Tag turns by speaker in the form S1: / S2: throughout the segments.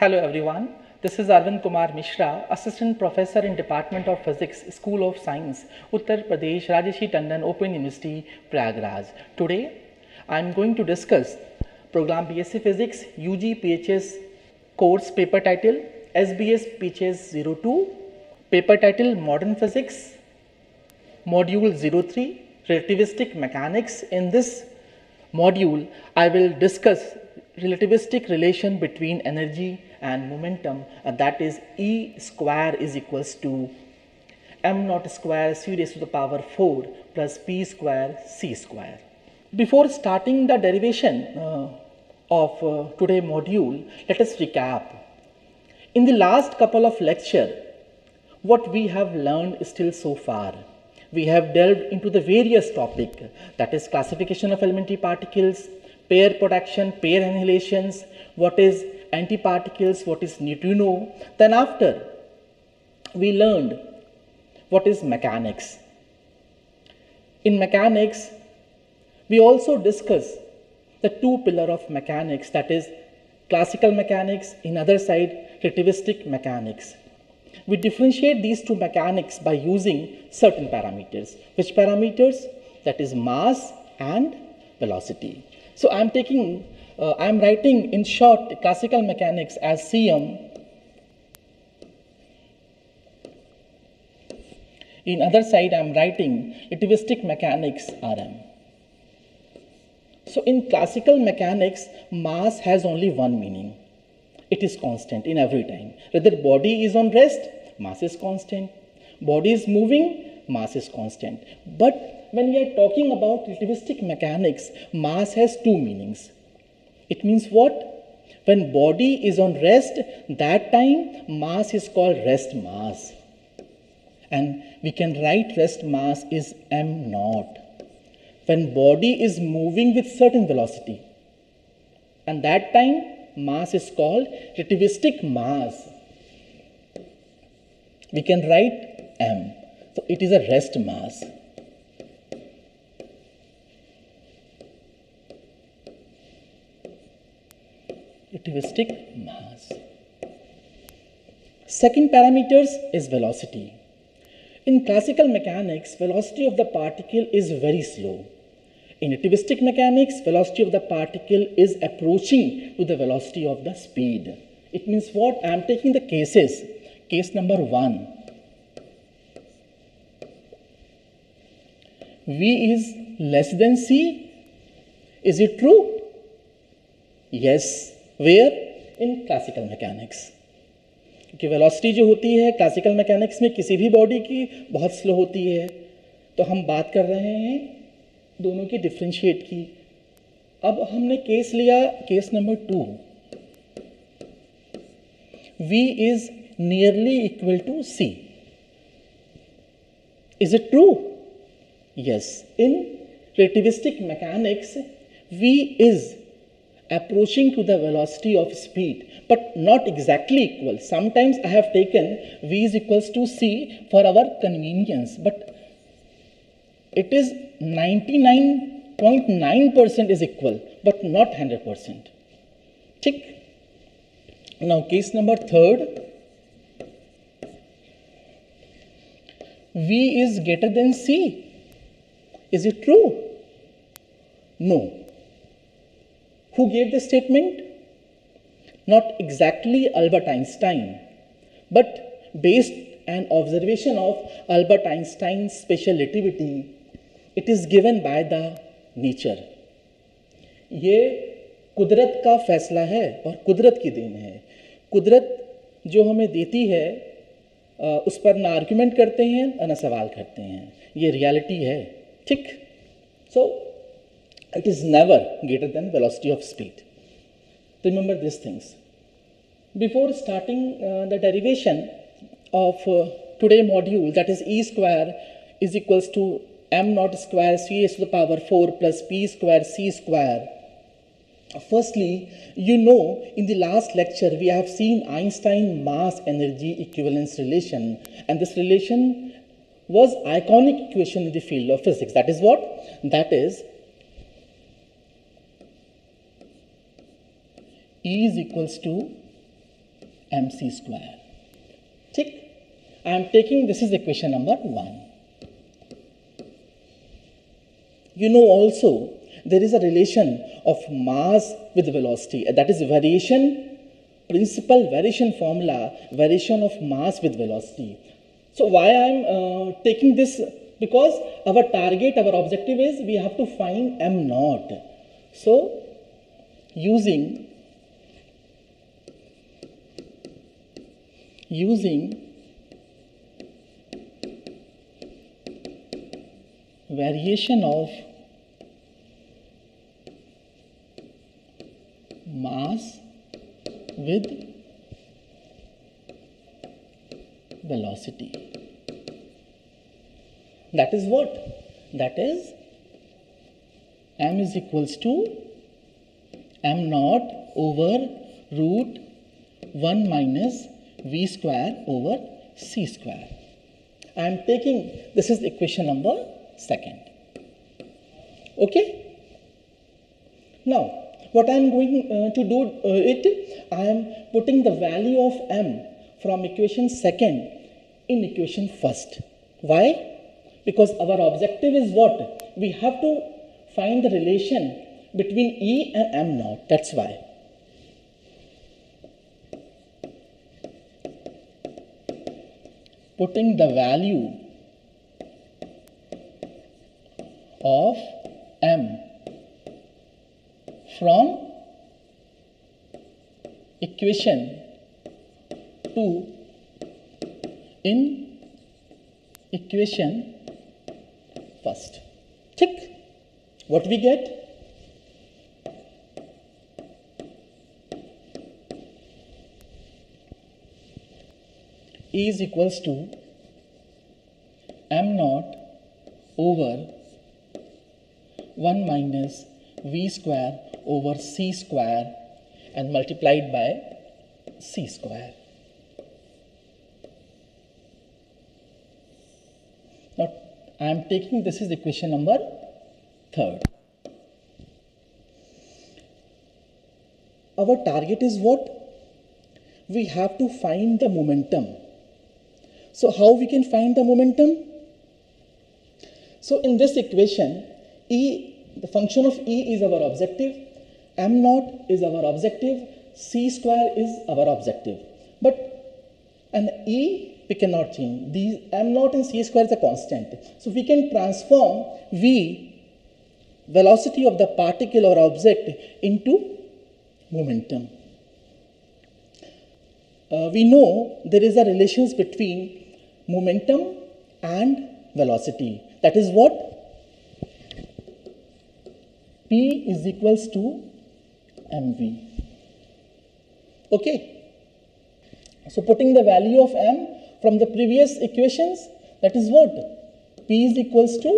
S1: Hello everyone. This is Arvind Kumar Mishra, Assistant Professor in Department of Physics, School of Science, Uttar Pradesh, Rajarshi Tandon Open University, Prayagraj. Today, I am going to discuss Program BSc Physics UG PHS course paper title SBS PHS 02, paper title Modern Physics, Module 03, Relativistic Mechanics. In this module, I will discuss relativistic relation between energy and momentum and that is E square is equals to m naught square c raised to the power 4 plus p square c square. Before starting the derivation uh, of uh, today module, let us recap. In the last couple of lecture, what we have learned still so far we have delved into the various topic that is classification of elementary particles pair production pair annihilations what is antiparticles what is neutrino then after we learned what is mechanics in mechanics we also discuss the two pillar of mechanics that is classical mechanics in other side relativistic mechanics we differentiate these two mechanics by using certain parameters. Which parameters? That is mass and velocity. So I am taking, uh, I am writing in short classical mechanics as Cm. In other side, I am writing relativistic mechanics Rm. So in classical mechanics, mass has only one meaning it is constant in every time. Whether body is on rest, mass is constant. Body is moving, mass is constant. But when we are talking about relativistic mechanics, mass has two meanings. It means what? When body is on rest, that time mass is called rest mass. And we can write rest mass is m naught. When body is moving with certain velocity, and that time mass is called relativistic mass. We can write m. So it is a rest mass. Relativistic mass. Second parameters is velocity. In classical mechanics, velocity of the particle is very slow. In relativistic mechanics, velocity of the particle is approaching to the velocity of the speed. It means what? I am taking the cases. Case number one. V is less than C. Is it true? Yes. Where in classical mechanics? क्योंकि velocity जो होती है, classical mechanics में किसी भी body की बहुत slow होती है। तो हम बात कर रहे हैं दोनों की डिफ्रेंशिएट की। अब हमने केस लिया case number two v is nearly equal to c. Is it true yes in relativistic mechanics v is approaching to the velocity of speed but not exactly equal. Sometimes i have taken v is equals to c for our convenience but it is 99.9% is equal but not 100% tick. Now case number third. V is greater than c. Is it true? No who gave the statement not exactly albert einstein but based an observation of albert einstein's special relativity it is given by the nature ये कुदरत का फैसला है और कुदरत की then है कुदरत जो हमें देती है उस पर ना आर्ग्यूमेंट करते हैं ना सवाल करते हैं ये रियलिटी है ठीक सो it is never greater than velocity of speed. Remember these things. Before starting uh, the derivation of uh, today module that is e square is equals to m naught square c raised to the power 4 plus p square c square. Firstly, you know in the last lecture we have seen Einstein mass energy equivalence relation and this relation was iconic equation in the field of physics. That is what? That is E is equals to mc square. Tick. I am taking this is equation number 1. You know also there is a relation of mass with velocity that is variation principal variation formula variation of mass with velocity. So why I am uh, taking this because our target our objective is we have to find m naught. So using using variation of mass with velocity. That is what? That is m is equals to m naught over root 1 minus v square over c square. I am taking, this is equation number second. Okay? Now, what I am going uh, to do uh, it, I am putting the value of m from equation second in equation first. Why? Because our objective is what? We have to find the relation between E and m naught. That's why. Putting the value of m from equation 2 in equation first. Tick. What we get? E is equals to m naught over 1 minus v square over c square and multiplied by c square. Now I am taking this is equation number third. Our target is what? We have to find the momentum. So how we can find the momentum? So in this equation, E, the function of E is our objective, m naught is our objective, c square is our objective. But an E we cannot change. These m naught and c square is a constant. So we can transform V, velocity of the particle or object into momentum. Uh, we know there is a relations between momentum and velocity. That is what? P is equals to mv. Okay. So putting the value of m from the previous equations, that is what? P is equals to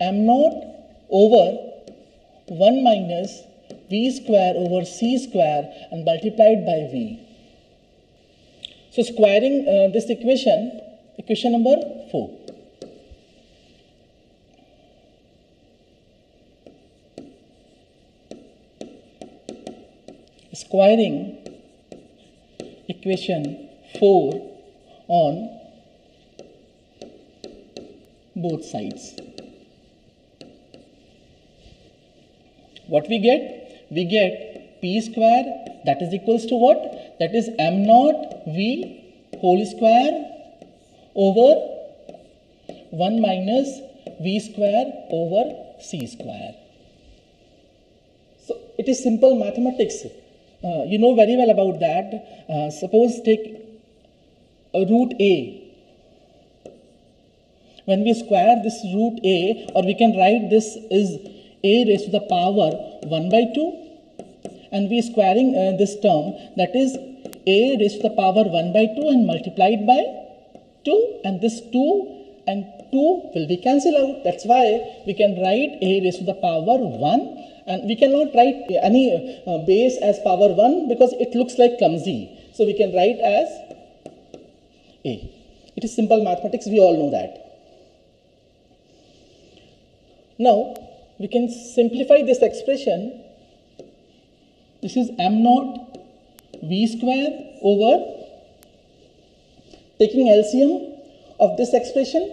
S1: m naught over 1 minus v square over c square and multiplied by v. So squaring uh, this equation, equation number 4. Squaring equation 4 on both sides. What we get? We get p square that is equals to what? That is m naught v whole square over 1 minus v square over c square. So it is simple mathematics. Uh, you know very well about that. Uh, suppose take a root a. When we square this root a, or we can write this is a raised to the power 1 by 2, and we squaring uh, this term that is a raised to the power 1 by 2 and multiplied by 2, and this 2 and 2 will be cancelled out. That's why we can write a raised to the power 1 and we cannot write any uh, base as power 1 because it looks like clumsy. So we can write as a. It is simple mathematics, we all know that. Now, we can simplify this expression. This is m naught v square over taking LCM of this expression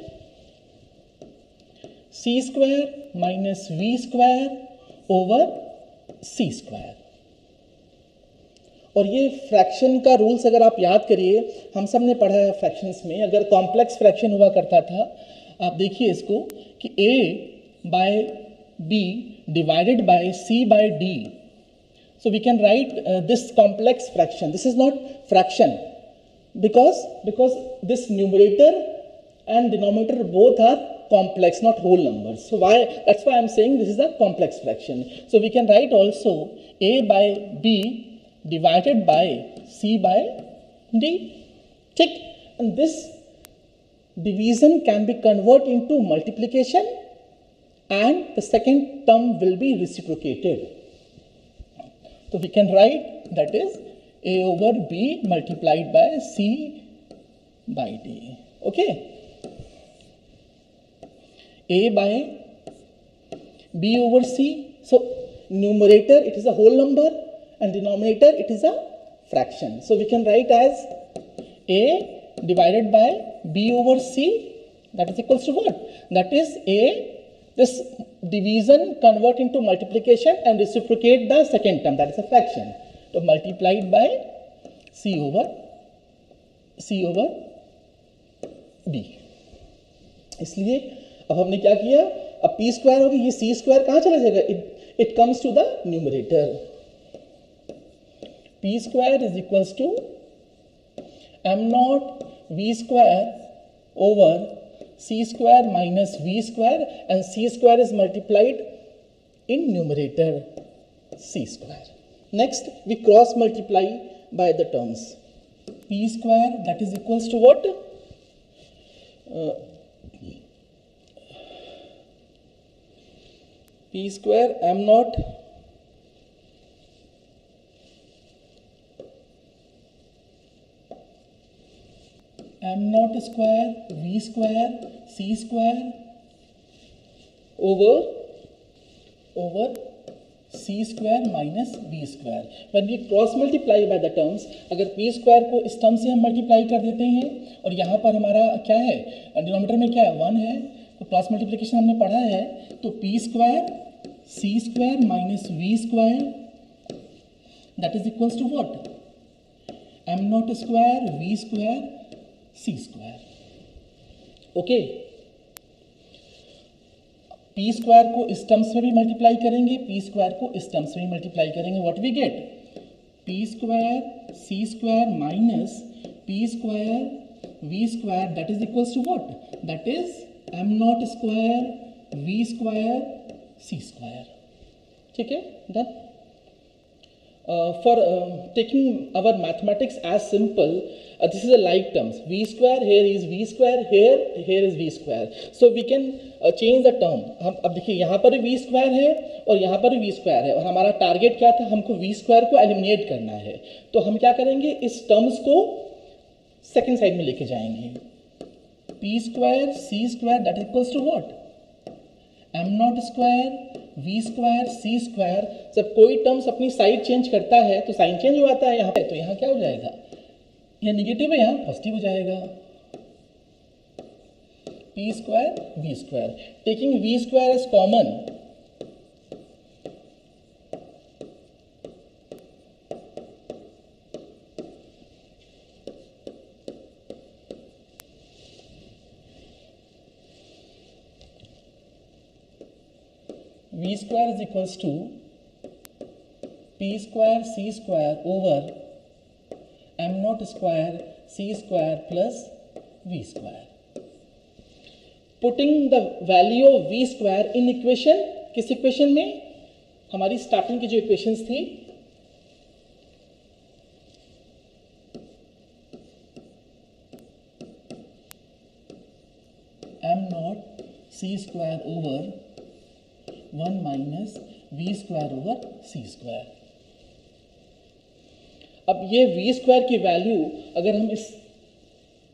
S1: c square minus v square over c square और ये fraction का rules अगर आप याद करिए हम सबने पढ़ा है फ्रैक्शंस में अगर कॉम्प्लेक्स फ्रैक्शन हुआ करता था आप देखिए इसको कि a by b divided by c by d so we can write uh, this complex fraction. This is not fraction. Because because this numerator and denominator both are complex not whole numbers. So why that's why i'm saying this is a complex fraction. So we can write also a by b divided by c by d. Tick. And this division can be converted into multiplication and the second term will be reciprocated so we can write that is a over b multiplied by c by d okay a by b over c so numerator it is a whole number and denominator it is a fraction. So we can write as a divided by b over c that is equals to what? That is a this division convert into multiplication and reciprocate the second term that is a fraction. So multiplied by c over c over b. इसलिए अब हमने क्या किया अब P square होगी ये सी square कहाँ चला जाएगा it it comes to the numerator p square is equals to m naught v square over c square minus v square and c square is multiplied in numerator c square. Next we cross multiply by the terms. p square that is equals to what? Uh, p square m naught m naught square, v square, c square, over over, c square minus v square. When we cross multiply by the terms, अगर p square को इस term से हम multiply कर देते हैं, और यहाँ पर हमारा क्या है? डिनोमीटर में क्या है? वन है। तो क्रॉस मल्टीप्लिकेशन हमने पढ़ा है। तो p square c square minus v square that is equals to what m naught square v square c square okay p square को इस टर्म्स में भी मल्टीप्लाई करेंगे पी स्क्वायर को इस टर्म्स में भी मल्टीप्लाई करेंगे। What we get p square c square minus p square v square that is equals to what that is m naught square v square c square ठीक है? Done for uh, taking our mathematics as simple, uh, this is a like terms. V square here is V square, here here is V square. So we can uh, change the term. हम अब देखिए यहाँ पर V square है और यहाँ पर V square है और हमारा टारगेट क्या था हमको V square को एलिमिनेट करना है तो हम क्या करेंगे इस टर्म्स को सेकेंड साइड में लेके जाएँगे p square c square that equals to what m naught square v square c square जब कोई टर्म्स अपनी साइड चेंज करता है तो साइन चेंज हो जाता है यहाँ पे तो यहाँ क्या हो जाएगा? यह निगेटिव है यहाँ पॉजिटिव हो जाएगा। P square v square taking v square as common v square is equals to p square c square over m naught square c square plus v square. Putting the value of v square in equation किस equation में हमारी starting की जो equations थी m naught c square over one minus v square over c square अब ये we square की value अगर हम इस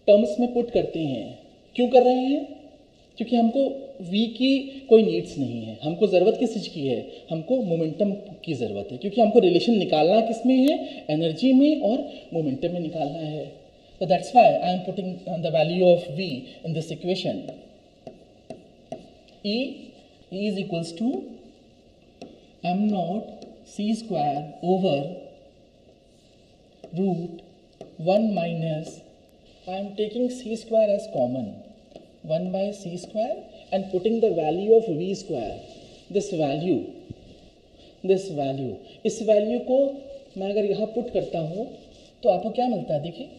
S1: टर्म्स में पुट करते हैं, क्यों कर रहे हैं? क्योंकि हमको v की कोई नीड्स नहीं है। हमको ज़रूरत किस चीज़ की है। हमको मोमेंटम की ज़रूरत है। क्योंकि हमको रिलेशन निकालना किसमें है? एनर्जी में और मोमेंटम में निकालना है। तो that's why I am putting the value of v in this equation e e is equals to m naught c square over root 1 minus I am taking c square as common 1 by c square and putting the value of v square this value this value इस value को मैं अगर यहाँ put करता हूँ तो आपको क्या मिलता है देखिए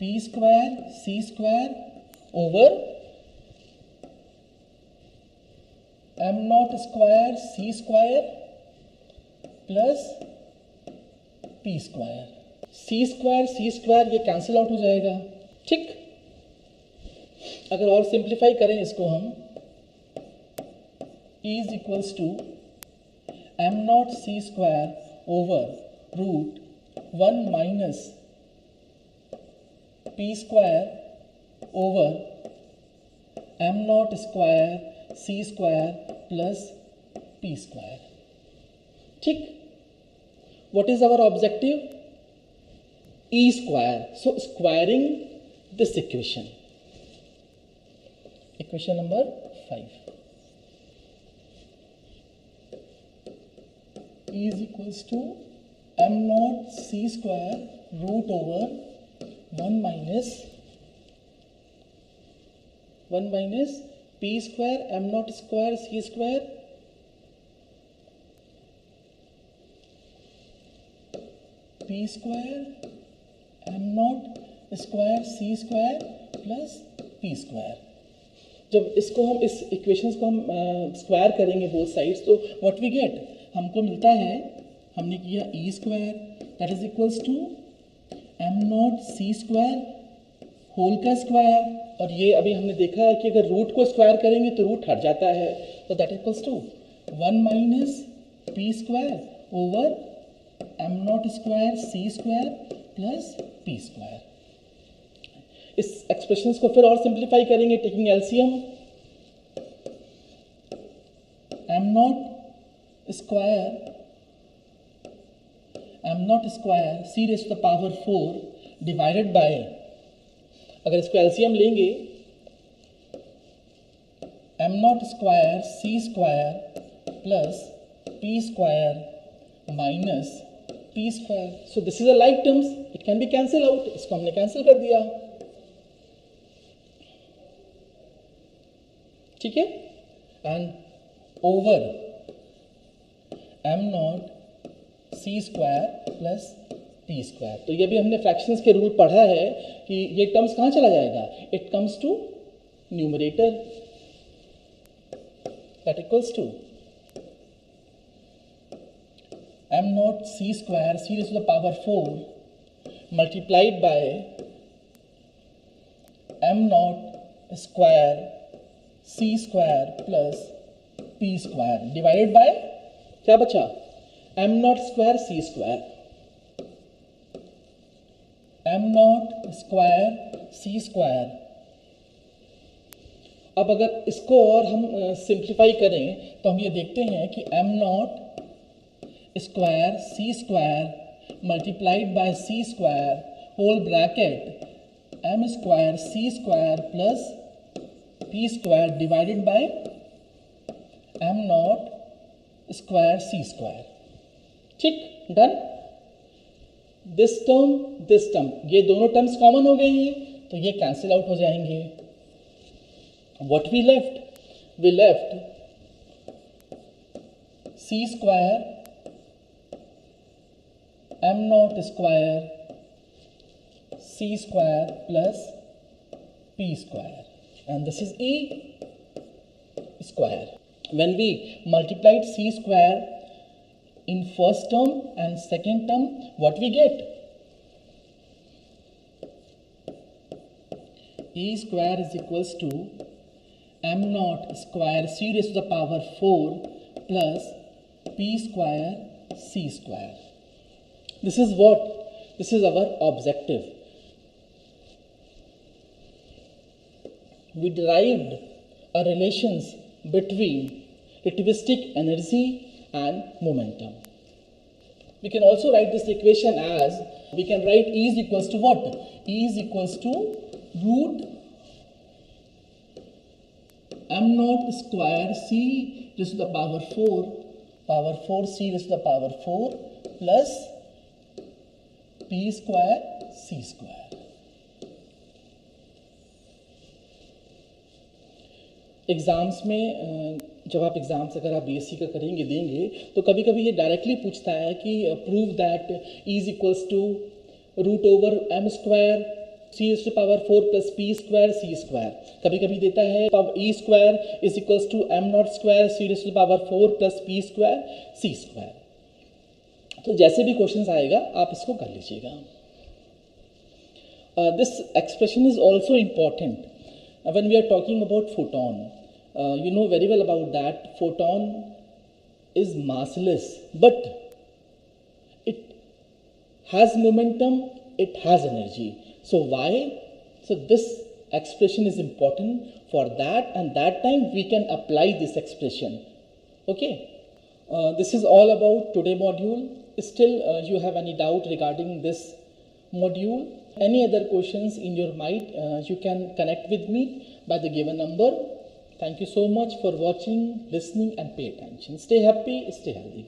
S1: p square c square over m naught square c square plus p square c square c square ये कैंसिल आउट हो जाएगा। ठीक? अगर और सिंप्लीफाई करें इसको हम is equals to m naught c square over root one minus p square over m naught square c square plus p square. ठीक what is our objective? E square. So squaring this equation. Equation number 5. E is equals to m naught c square root over 1 minus 1 minus p square, m naught square, c square. P square, m naught square c square plus p square जब इसको हम इस equations को हम square करेंगे both sides तो what we get हमको मिलता है, हमने किया e square that is equals to m naught c square whole का स्क्वायर और ये अभी हमने देखा है कि अगर रूट को स्क्वायर करेंगे तो रूट हट जाता है। तो that equals to one minus p square over m naught square c square plus p square इस एक्सप्रेशंस को फिर और सिंप्लीफाई करेंगे taking LCM m naught square m naught square c raise the power four divided by अगर इसको LCM लेंगे m naught square c square plus p square minus p square so this is a like terms it can be cancel out इसको हमने cancel कर दिया। ठीक है? And over m naught c square plus t square तो ये भी हमने फ्रैक्शंस के रूल पढ़ा है कि ये टर्म्स कहाँ चला जाएगा? It comes to numerator that equals to m naught c square c is the power four multiplied by m naught square c square plus p square divided by क्या बचा? M naught square c square m naught square c square अब अगर इसको और हम simplify करें तो हम ये देखते हैं कि m naught square c square multiplied by c square whole bracket m square c square plus p square divided by m naught square c square ठीक? Done this term this term ये दोनों टर्म्स कॉमन हो गए हैं तो ये cancel out हो जाएँगे। What we left we left c square m naught square c square plus p square and this is e square when we multiplied c square in first term and second term what we get? E square is equals to m naught square c raised to the power 4 plus p square c square. This is what? This is our objective. We derived a relations between relativistic energy and momentum. We can also write this equation as we can write E is equals to what? E is equals to root m naught square c raised to the power 4 power 4 c raised to the power 4 plus p square c square. Exams में जब आप exams अगर आप BSc का करेंगे, देंगे तो कभी कभी ये डायरेक्टली पूछता है कि prove that is equals to root over M square C S to power four plus P square C square कभी कभी देता है E square is equals to M naught square C S to power four plus P square C square तो जैसे भी question आएगा, आप इसको कर लीजिएगा। This expression is also important when we are talking about photon uh, you know very well about that. Photon is massless but it has momentum it has energy. So why? So this expression is important. For that and that time we can apply this expression. Okay? Uh, this is all about today module. Still uh, you have any doubt regarding this module? Any other questions in your mind uh, you can connect with me by the given number Thank you so much for watching, listening, and pay attention. Stay happy, stay healthy.